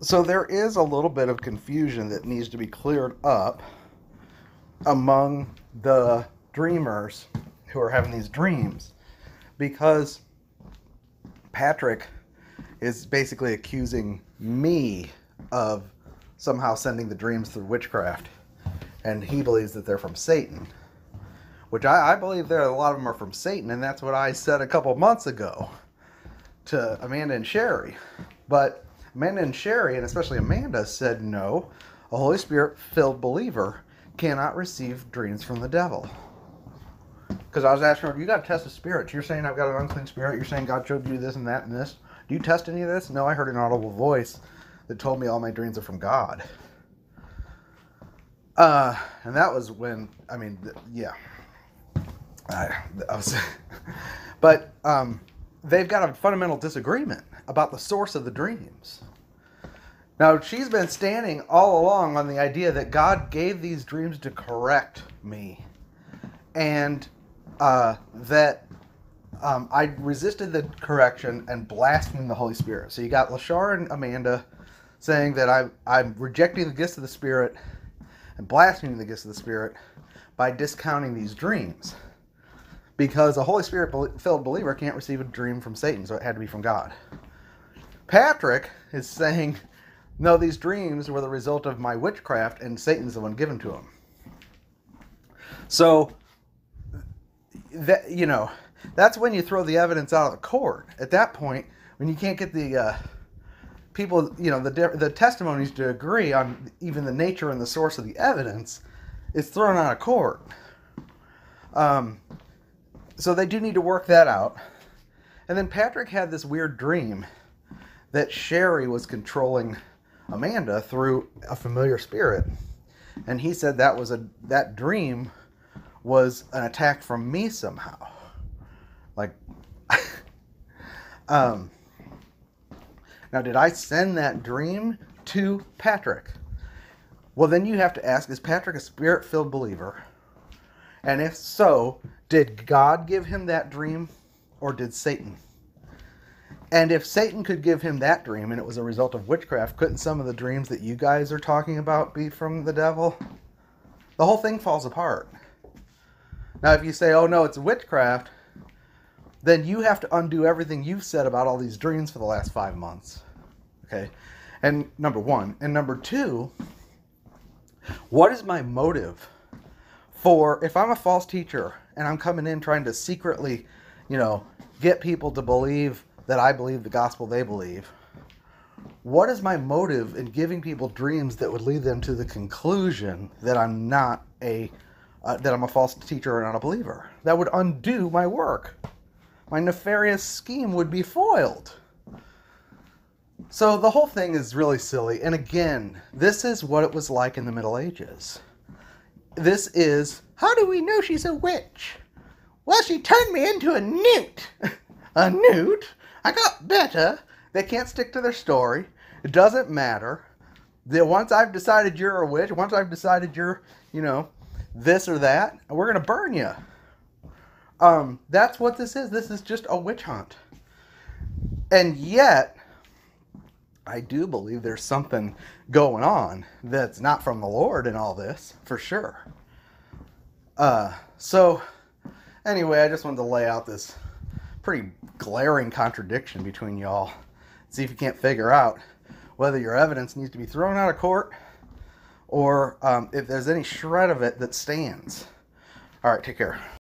so there is a little bit of confusion that needs to be cleared up among the dreamers who are having these dreams because Patrick is basically accusing me of somehow sending the dreams through witchcraft and he believes that they're from Satan which I, I believe there a lot of them are from Satan and that's what I said a couple months ago to Amanda and Sherry. But Amanda and Sherry, and especially Amanda, said no. A Holy Spirit filled believer cannot receive dreams from the devil. Because I was asking her, you got to test the spirits. You're saying I've got an unclean spirit. You're saying God showed you this and that and this. Do you test any of this? No, I heard an audible voice that told me all my dreams are from God. Uh, and that was when, I mean, yeah. I, I was, but um, they've got a fundamental disagreement about the source of the dreams. Now, she's been standing all along on the idea that God gave these dreams to correct me, and uh, that um, I resisted the correction and blasphemed the Holy Spirit. So you got Lashar and Amanda saying that I, I'm rejecting the gifts of the Spirit and blaspheming the gifts of the Spirit by discounting these dreams. Because a Holy Spirit filled believer can't receive a dream from Satan, so it had to be from God. Patrick is saying, no, these dreams were the result of my witchcraft, and Satan's the one given to him. So, that you know, that's when you throw the evidence out of the court. At that point, when you can't get the uh, people, you know, the the testimonies to agree on even the nature and the source of the evidence, it's thrown out of court. Um, so they do need to work that out. And then Patrick had this weird dream that Sherry was controlling Amanda through a familiar spirit. And he said that was a that dream was an attack from me somehow. Like um now did I send that dream to Patrick? Well then you have to ask is Patrick a spirit-filled believer? And if so, did God give him that dream or did Satan? And if Satan could give him that dream and it was a result of witchcraft, couldn't some of the dreams that you guys are talking about be from the devil? The whole thing falls apart. Now, if you say, oh no, it's witchcraft, then you have to undo everything you've said about all these dreams for the last five months. Okay? And number one. And number two, what is my motive for if I'm a false teacher and I'm coming in trying to secretly, you know, get people to believe that I believe the gospel they believe, what is my motive in giving people dreams that would lead them to the conclusion that I'm not a uh, that I'm a false teacher or not a believer? That would undo my work. My nefarious scheme would be foiled. So the whole thing is really silly. And again, this is what it was like in the Middle Ages. This is how do we know she's a witch? Well, she turned me into a newt. a newt? I got better. They can't stick to their story. It doesn't matter. That once I've decided you're a witch, once I've decided you're, you know, this or that, we're gonna burn you. Um, that's what this is. This is just a witch hunt. And yet, I do believe there's something going on that's not from the Lord in all this, for sure. Uh, so, anyway, I just wanted to lay out this pretty glaring contradiction between y'all. See if you can't figure out whether your evidence needs to be thrown out of court or um, if there's any shred of it that stands. All right, take care.